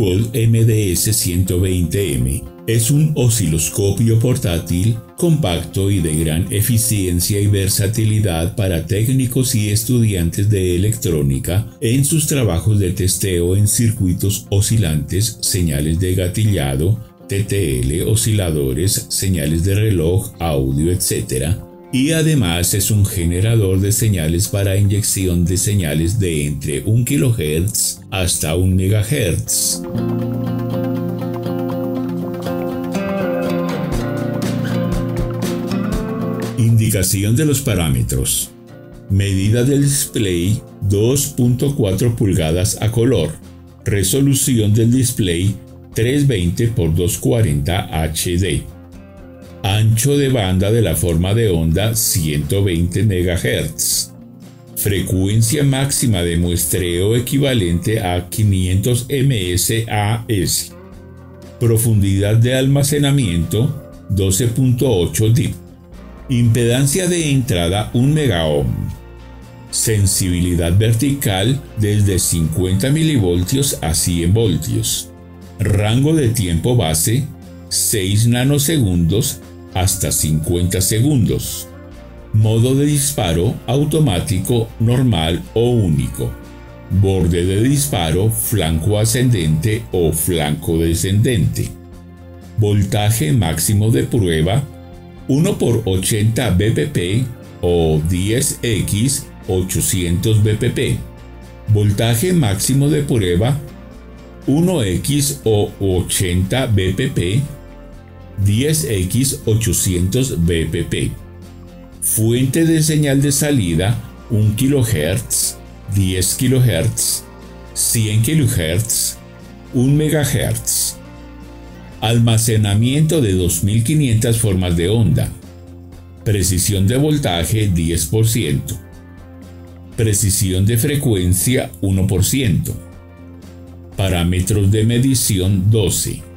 World MDS-120M es un osciloscopio portátil compacto y de gran eficiencia y versatilidad para técnicos y estudiantes de electrónica en sus trabajos de testeo en circuitos oscilantes, señales de gatillado, TTL, osciladores, señales de reloj, audio, etc. Y además es un generador de señales para inyección de señales de entre 1 kHz hasta 1 MHz. Indicación de los parámetros. Medida del display 2.4 pulgadas a color. Resolución del display 320 x 240 HD. Ancho de banda de la forma de onda 120 MHz. Frecuencia máxima de muestreo equivalente a 500 MSAS. Profundidad de almacenamiento 12.8 dip. Impedancia de entrada 1 megaohm. Sensibilidad vertical desde 50 mV a 100 voltios. Rango de tiempo base 6 nanosegundos hasta 50 segundos. Modo de disparo automático, normal o único. Borde de disparo flanco ascendente o flanco descendente. Voltaje máximo de prueba 1 por 80 bpp o 10x 800 bpp. Voltaje máximo de prueba 1X o 80 bpp, 10X 800 bpp. Fuente de señal de salida 1 kHz, 10 kHz, 100 kHz, 1 MHz. Almacenamiento de 2500 formas de onda. Precisión de voltaje 10%. Precisión de frecuencia 1%. Parámetros de medición 12.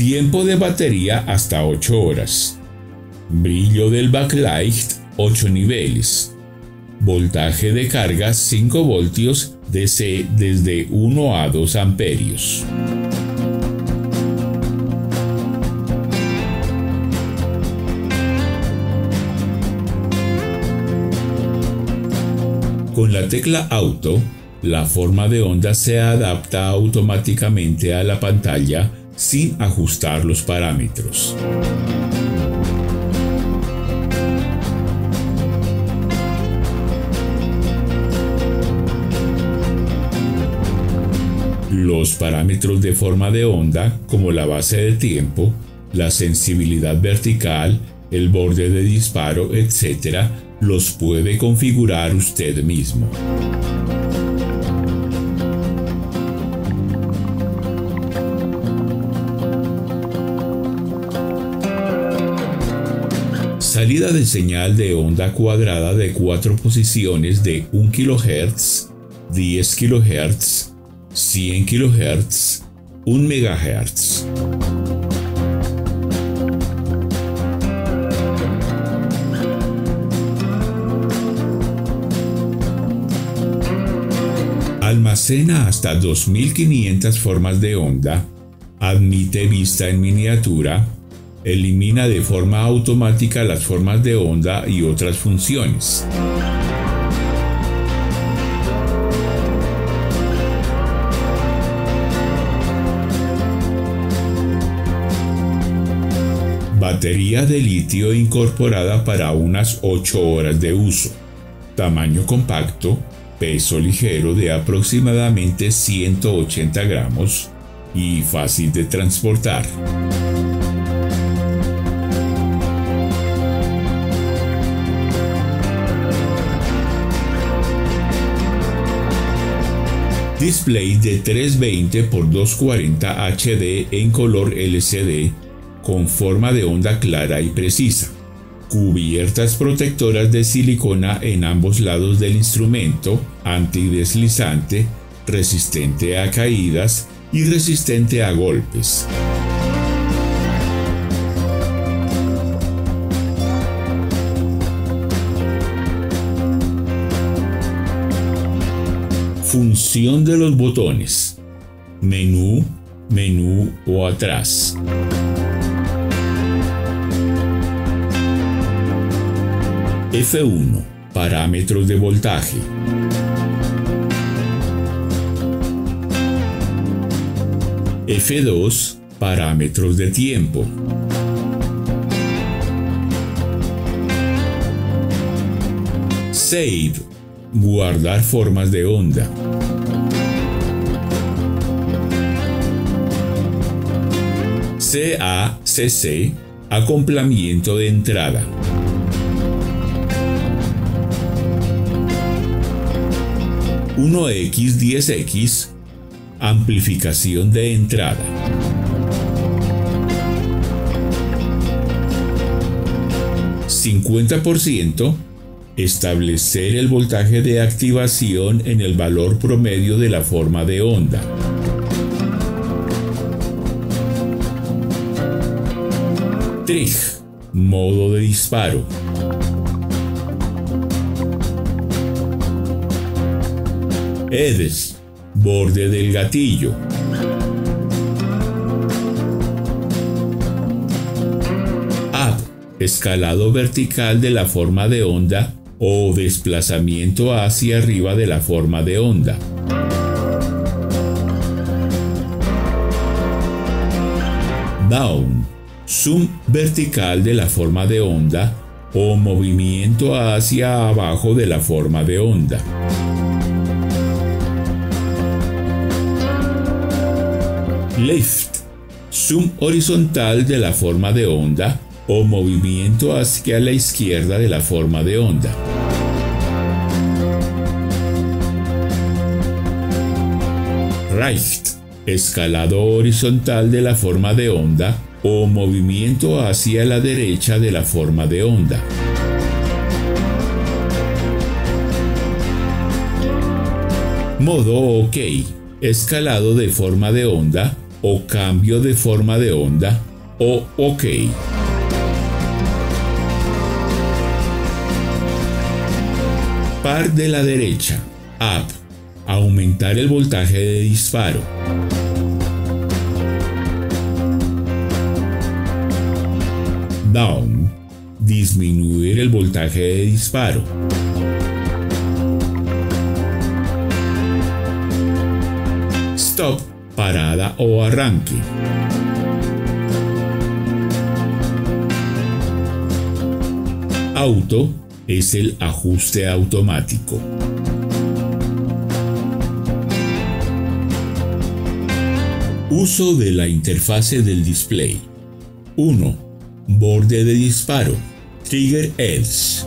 Tiempo de batería hasta 8 horas. Brillo del backlight 8 niveles. Voltaje de carga 5 voltios DC desde 1 a 2 amperios. Con la tecla Auto, la forma de onda se adapta automáticamente a la pantalla sin ajustar los parámetros. Los parámetros de forma de onda, como la base de tiempo, la sensibilidad vertical, el borde de disparo, etc., los puede configurar usted mismo. Salida de señal de onda cuadrada de cuatro posiciones de 1 kHz, 10 kHz, 100 kHz, 1 MHz. Almacena hasta 2500 formas de onda, admite vista en miniatura, elimina de forma automática las formas de onda y otras funciones. Batería de litio incorporada para unas 8 horas de uso. Tamaño compacto, peso ligero de aproximadamente 180 gramos y fácil de transportar. Display de 320 x 240 HD en color LCD con forma de onda clara y precisa. Cubiertas protectoras de silicona en ambos lados del instrumento, antideslizante, resistente a caídas y resistente a golpes. Función de los botones. menú, menú o atrás. F1. Parámetros de voltaje. F2. Parámetros de tiempo. Save. Guardar formas de onda. CACC. Acoplamiento de entrada. 1X10X, amplificación de entrada. ¿50%? Establecer el voltaje de activación en el valor promedio de la forma de onda. Trig, modo de disparo. Edes, borde del gatillo. Up, escalado vertical de la forma de onda o desplazamiento hacia arriba de la forma de onda. Down, zoom vertical de la forma de onda o movimiento hacia abajo de la forma de onda. Lift, zoom horizontal de la forma de onda o movimiento hacia la izquierda de la forma de onda. Right, escalado horizontal de la forma de onda o movimiento hacia la derecha de la forma de onda. Modo OK, escalado de forma de onda o cambio de forma de onda o OK. Par de la derecha, up, aumentar el voltaje de disparo. Down, disminuir el voltaje de disparo. Stop, parada o arranque. Auto es el ajuste automático. Uso de la interfase del display. 1. Borde de disparo. Trigger Edge.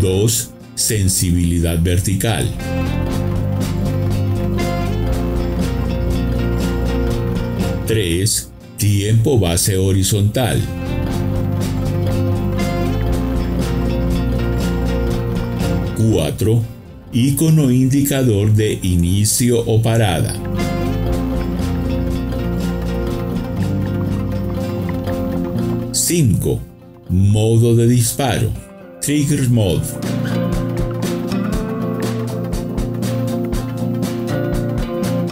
2 sensibilidad vertical. Tres, tiempo base horizontal. Cuatro, icono indicador de inicio o parada. Cinco, modo de disparo. Trigger Mode.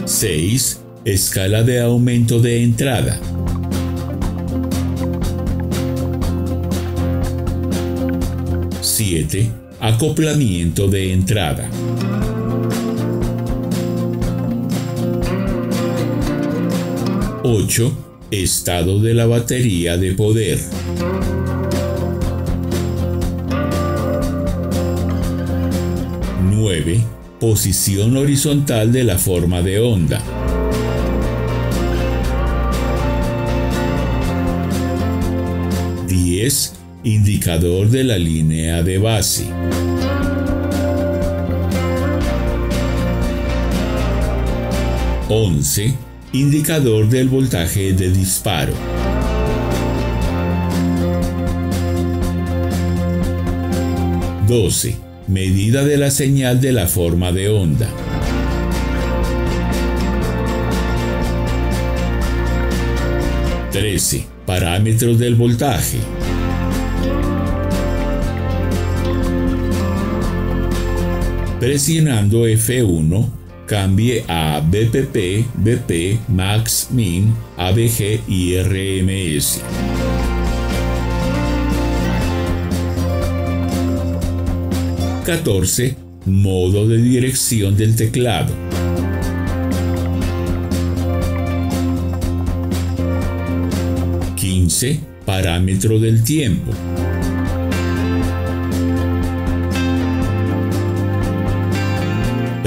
6. Escala de aumento de entrada. Siete. Acoplamiento de entrada. Ocho. Estado de la batería de poder. 9 posición horizontal de la forma de onda. Indicador de la línea de base. Once, Indicador del voltaje de disparo. 12 medida de la señal de la forma de onda. Trece. Parámetros del voltaje. Presionando F1, cambie a BPP, BP, Max, Min, ABG y RMS. ¡14! Modo de dirección del teclado. Parámetro del tiempo.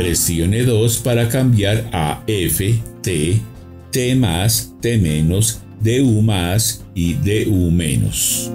Presione 2 para cambiar a F, T, T más, T menos, DU más y DU menos.